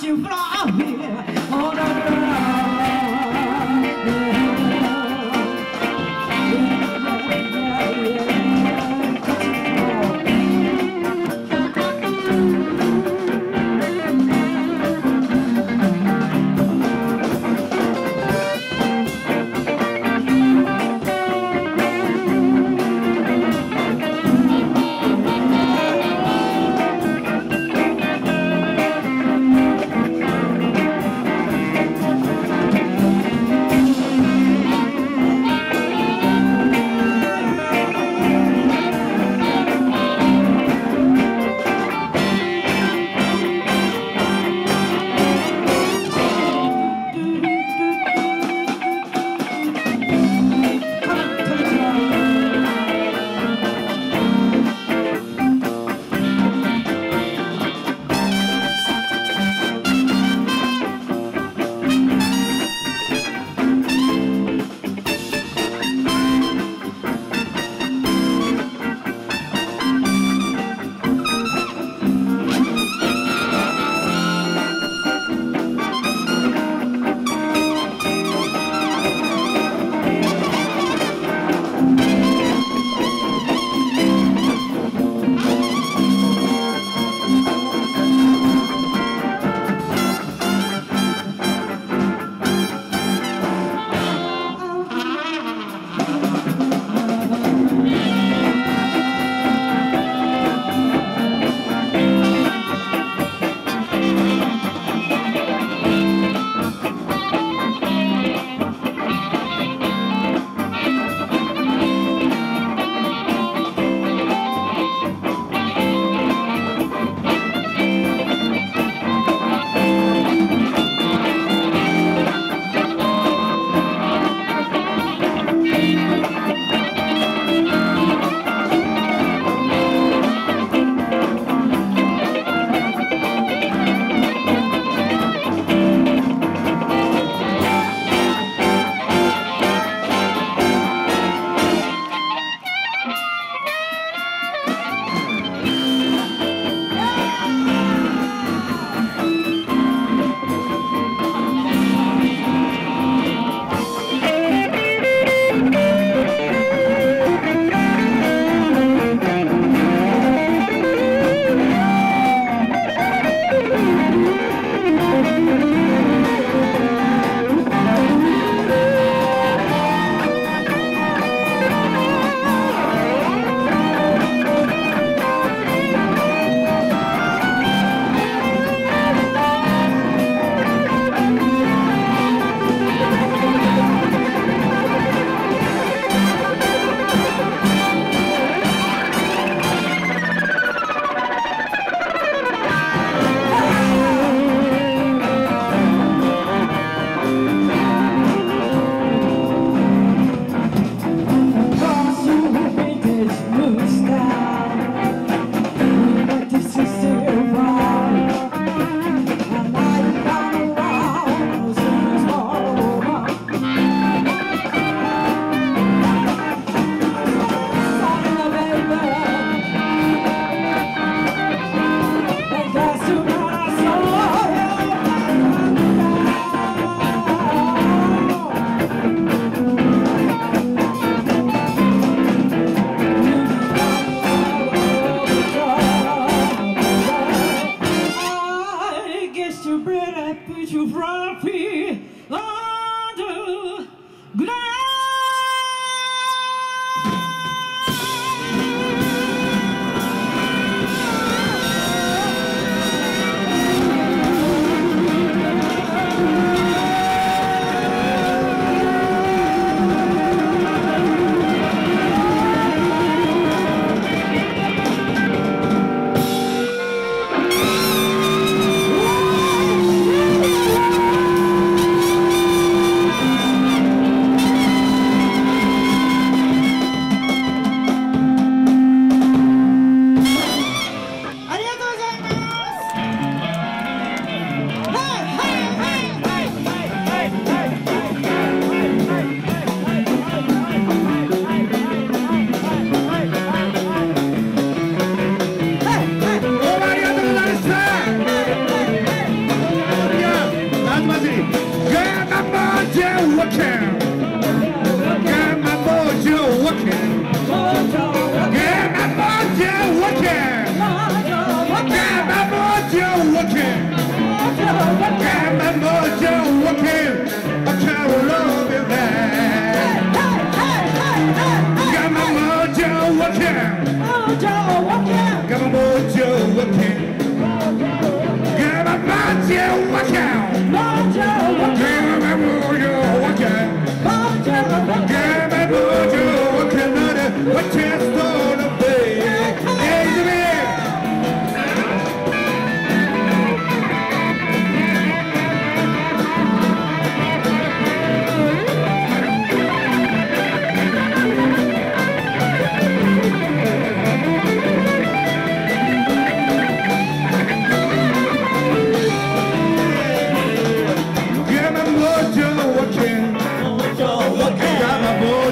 You fly here. Oh,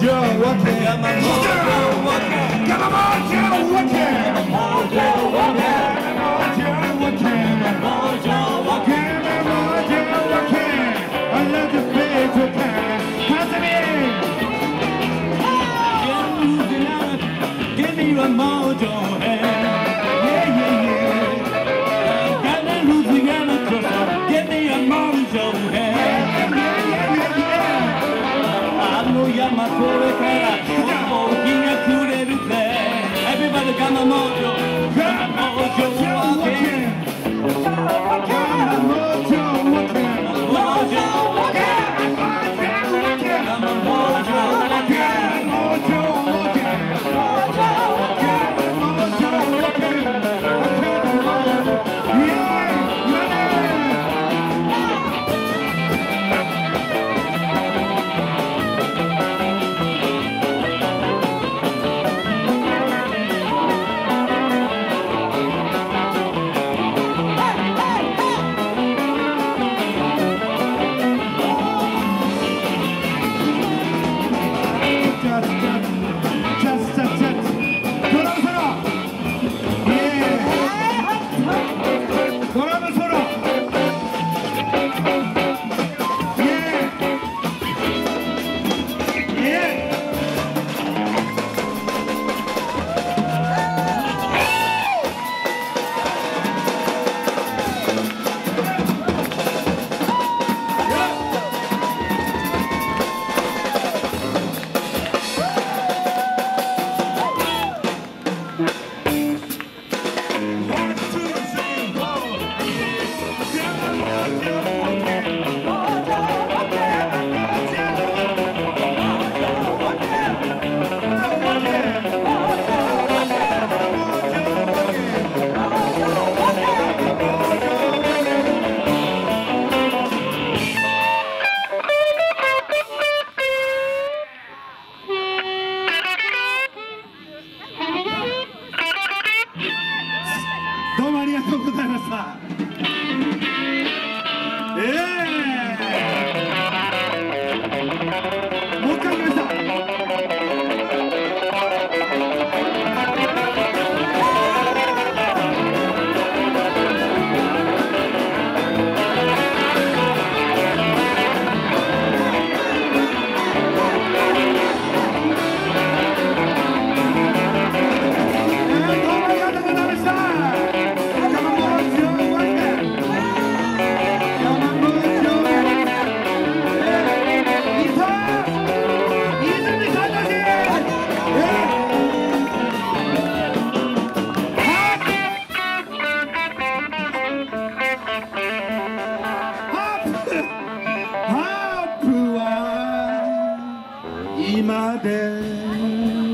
Georgia. どうもありがとうございました。えー今で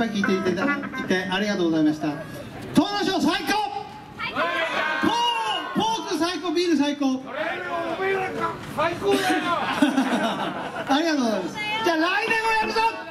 ぱい聞いていただいてありがとうございました。東野賞最高。ポーク最高ビール最高。最高だよ。ありがとうございます。じゃあ来年もやるぞ。